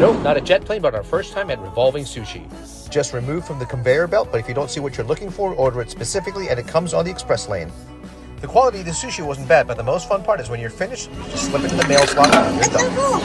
Nope, not a jet plane, but our first time at Revolving Sushi. Just remove from the conveyor belt, but if you don't see what you're looking for, order it specifically and it comes on the express lane. The quality of the sushi wasn't bad, but the most fun part is when you're finished, just slip it in the mail slot and you're.